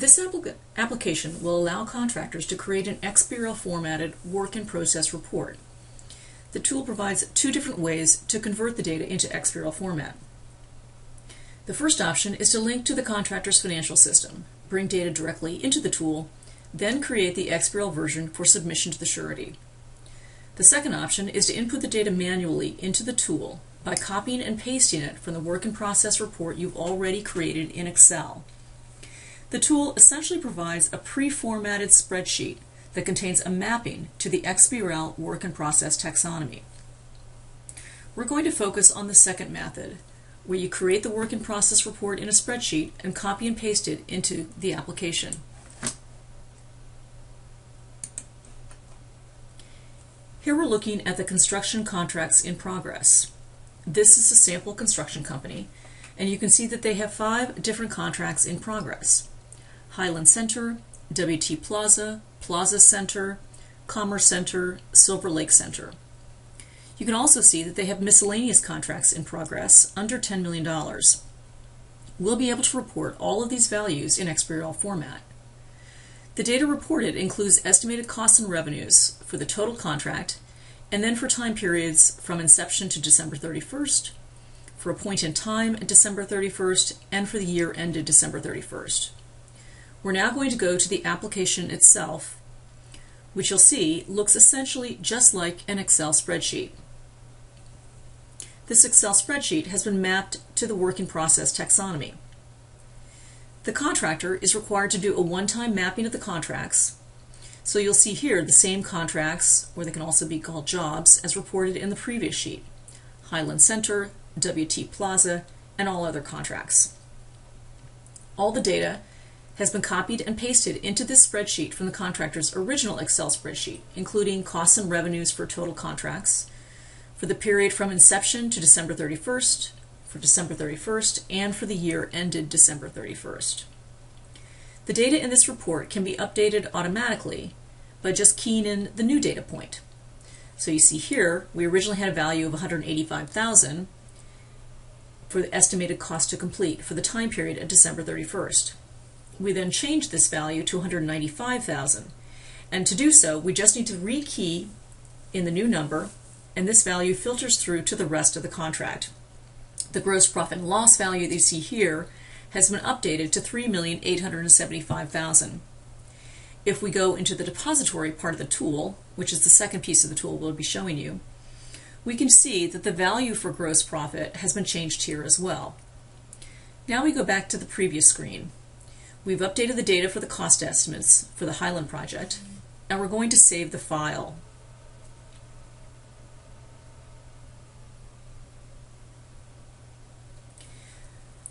This applica- application will allow contractors to create an XBRL formatted work in process report. The tool provides two different ways to convert the data into XBRL format. The first option is to link to the contractor's financial system, bring data directly into the tool, then create the XBRL version for submission to the surety. The second option is to input the data manually into the tool by copying and pasting it from the work in process report you've already created in Excel. The tool essentially provides a pre-formatted spreadsheet that contains a mapping to the XBRL work in process taxonomy. We're going to focus on the second method, where you create the work in process report in a spreadsheet and copy and paste it into the application. Here we're looking at the construction contracts in progress. This is a sample construction company, and you can see that they have five different contracts in progress. Highland Center, WT Plaza, Plaza Center, Commerce Center, Silver Lake Center. You can also see that they have miscellaneous contracts in progress under $10 million. We'll be able to report all of these values in XBRL format. The data reported includes estimated costs and revenues for the total contract, and then for time periods from inception to December 31st, for a point in time at December 31st, and for the year ended December 31st. We're now going to go to the application itself, which you'll see looks essentially just like an Excel spreadsheet. This Excel spreadsheet has been mapped to the work in process taxonomy. The contractor is required to do a one-time mapping of the contracts. So you'll see here the same contracts, or they can also be called jobs, as reported in the previous sheet. Highland Center, WT Plaza, and all other contracts. All the data has been copied and pasted into this spreadsheet from the contractor's original Excel spreadsheet, including costs and revenues for total contracts, for the period from inception to December 31st, for December 31st, and for the year ended December 31st. The data in this report can be updated automatically by just keying in the new data point. So you see here, we originally had a value of 185,000 for the estimated cost to complete for the time period of December 31st. We then change this value to 195,000. And to do so, we just need to rekey in the new number and this value filters through to the rest of the contract. The gross profit and loss value that you see here has been updated to 3,875,000. If we go into the depository part of the tool, which is the second piece of the tool we'll be showing you, we can see that the value for gross profit has been changed here as well. Now we go back to the previous screen. We've updated the data for the cost estimates for the Highland project, and we're going to save the file.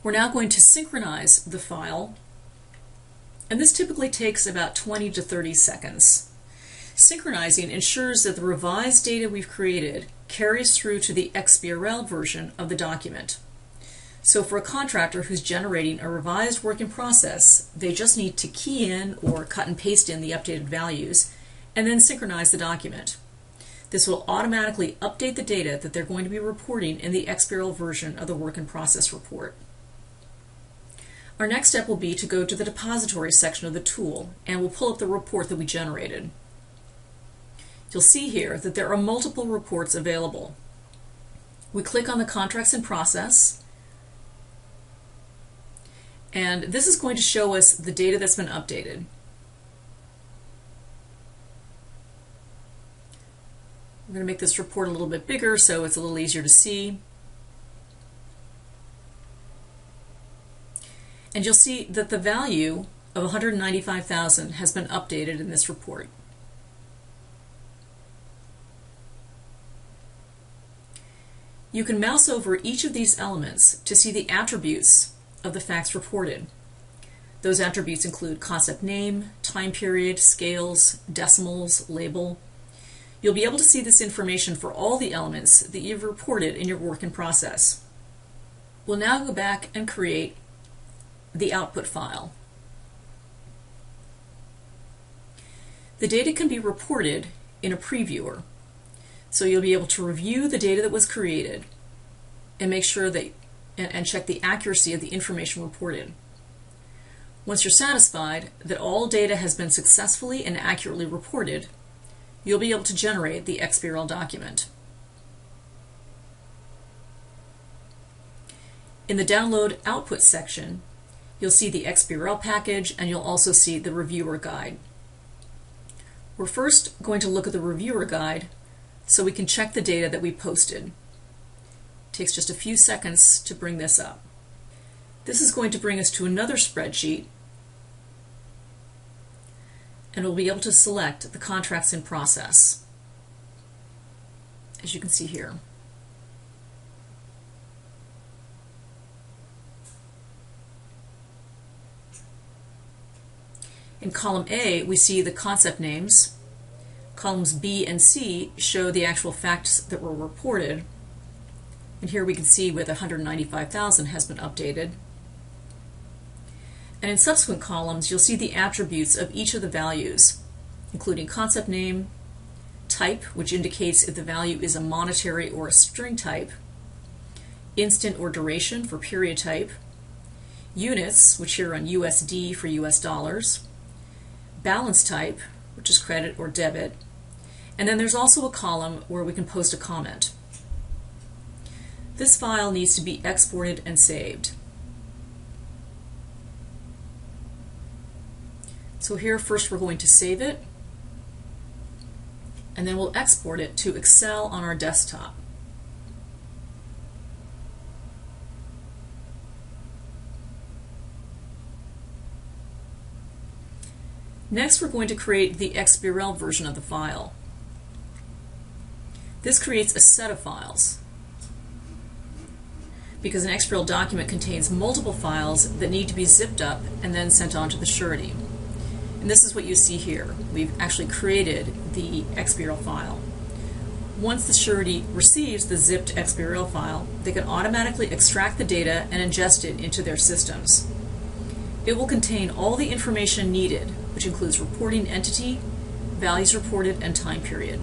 We're now going to synchronize the file, and this typically takes about 20 to 30 seconds. Synchronizing ensures that the revised data we've created carries through to the XBRL version of the document. So for a contractor who's generating a revised work in process, they just need to key in or cut and paste in the updated values and then synchronize the document. This will automatically update the data that they're going to be reporting in the XBRL version of the work in process report. Our next step will be to go to the depository section of the tool and we'll pull up the report that we generated. You'll see here that there are multiple reports available. We click on the contracts in process and this is going to show us the data that's been updated. I'm going to make this report a little bit bigger so it's a little easier to see. And you'll see that the value of 195,000 has been updated in this report. You can mouse over each of these elements to see the attributes of the facts reported. Those attributes include concept name, time period, scales, decimals, label. You'll be able to see this information for all the elements that you've reported in your work in process. We'll now go back and create the output file. The data can be reported in a previewer. So you'll be able to review the data that was created and make sure that and, and check the accuracy of the information reported. Once you're satisfied that all data has been successfully and accurately reported, you'll be able to generate the XBRL document. In the Download Output section, you'll see the XBRL package and you'll also see the reviewer guide. We're first going to look at the reviewer guide so we can check the data that we posted. Takes just a few seconds to bring this up. This is going to bring us to another spreadsheet and we'll be able to select the contracts in process, as you can see here. In column A, we see the concept names. Columns B and C show the actual facts that were reported. And here we can see with 195,000 has been updated. And in subsequent columns, you'll see the attributes of each of the values, including concept name, type, which indicates if the value is a monetary or a string type, instant or duration for period type, units, which here on USD for US dollars, balance type, which is credit or debit, and then there's also a column where we can post a comment. This file needs to be exported and saved. So here first we're going to save it and then we'll export it to Excel on our desktop. Next we're going to create the XBRL version of the file. This creates a set of files because an XBRL document contains multiple files that need to be zipped up and then sent on to the surety. And this is what you see here. We've actually created the XBRL file. Once the surety receives the zipped XBRL file, they can automatically extract the data and ingest it into their systems. It will contain all the information needed, which includes reporting entity, values reported, and time period.